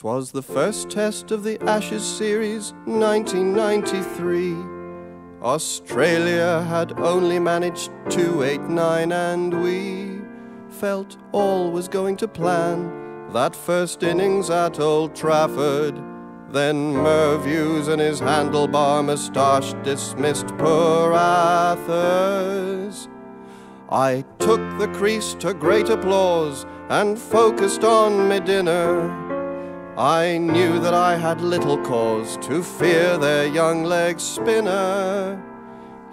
'Twas the first test of the Ashes series, 1993. Australia had only managed 289, and we felt all was going to plan. That first innings at Old Trafford. Then Merv Hughes and his handlebar moustache dismissed poor Athers. I took the crease to great applause and focused on my dinner. I knew that I had little cause to fear their young leg spinner.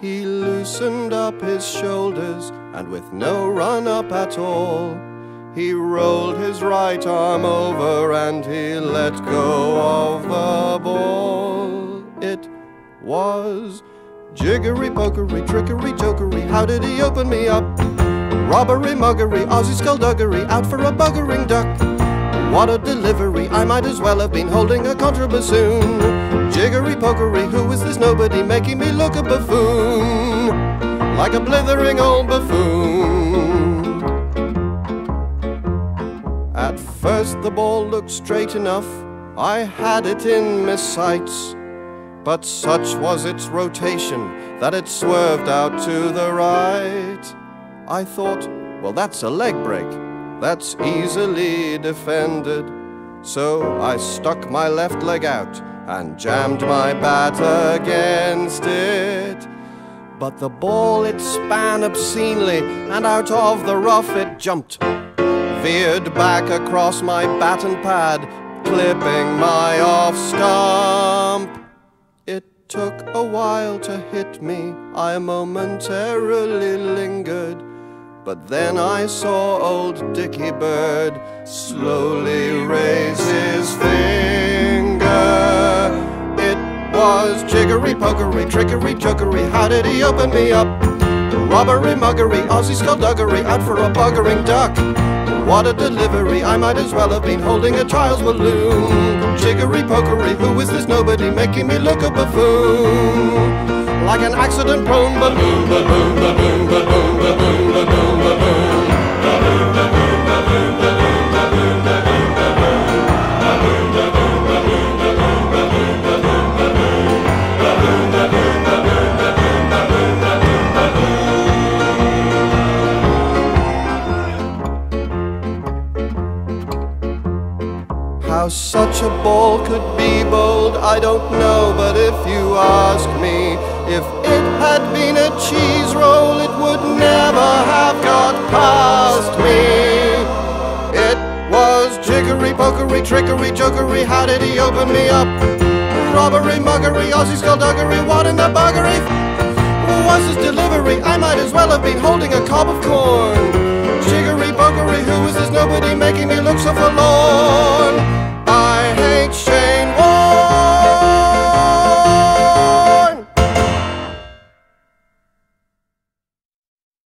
He loosened up his shoulders, and with no run up at all, he rolled his right arm over and he let go of the ball. It was jiggery pokery, trickery jokery. How did he open me up? Robbery, muggery, Aussie skullduggery, out for a buggering duck. What a delivery, I might as well have been holding a contrabassoon. Jiggery pokery, who is this nobody making me look a buffoon? Like a blithering old buffoon. At first the ball looked straight enough, I had it in my sights. But such was its rotation that it swerved out to the right. I thought, well, that's a leg break that's easily defended. So I stuck my left leg out and jammed my bat against it. But the ball it span obscenely, and out of the rough it jumped. Veered back across my baton pad, clipping my off stump. It took a while to hit me, I momentarily lingered. But then I saw old Dickie Bird slowly raise his finger. It was jiggery pokery, trickery jokery. How did he open me up? Robbery, muggery, Aussie skullduggery, out for a buggering duck. What a delivery, I might as well have been holding a child's balloon. Jiggery pokery, who is this nobody making me look a buffoon? Like an accident prone balloon, balloon, balloon, balloon, balloon. How such a ball could be bowled, I don't know, but if you ask me, if it had been a cheese roll, it would never have got past me. It was jiggery, pokery, trickery, jokery, how did he open me up? Robbery, muggery, Aussie skullduggery, what in the buggery? Was his delivery? I might as well have been holding a cob of corn.